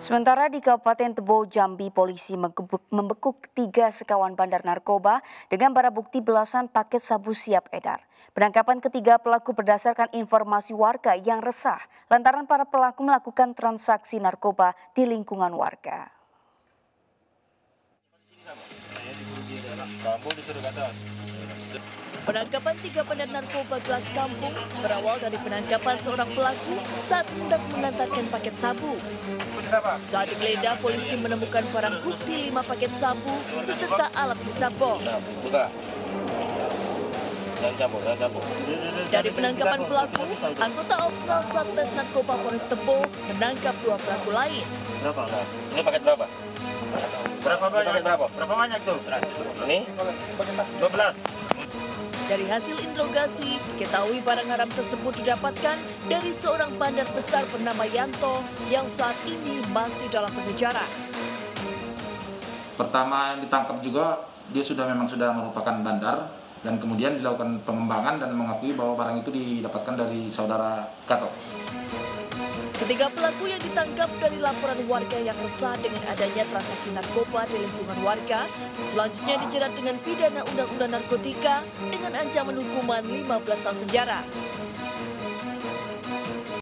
Sementara di Kabupaten Tebo, Jambi, polisi membekuk tiga sekawan bandar narkoba dengan barang bukti belasan paket sabu siap edar. Penangkapan ketiga pelaku berdasarkan informasi warga yang resah lantaran para pelaku melakukan transaksi narkoba di lingkungan warga. Penangkapan tiga bandar narkoba kelas kampung berawal dari penangkapan seorang pelaku saat hendak mengantarkan paket sabu. Saat digeledah, polisi menemukan barang bukti lima paket sabu beserta alat jangan campur. Dari penangkapan pelaku, anggota opsional Satres Narkoba Polres Tebo menangkap dua pelaku lain. Berapa? Ini paket berapa? Berapa banyak? Berapa? Berapa banyak tuh? Ini? 12. Dari hasil interogasi, diketahui barang haram tersebut didapatkan dari seorang bandar besar bernama Yanto yang saat ini masih dalam pengejaran. Pertama yang ditangkap juga dia sudah memang sudah merupakan bandar dan kemudian dilakukan pengembangan dan mengakui bahwa barang itu didapatkan dari saudara Gatot. Ketiga pelaku yang ditangkap dari laporan warga yang resah dengan adanya transaksi narkoba di lingkungan warga, selanjutnya dijerat dengan pidana Undang-Undang Narkotika dengan ancaman hukuman 15 tahun penjara.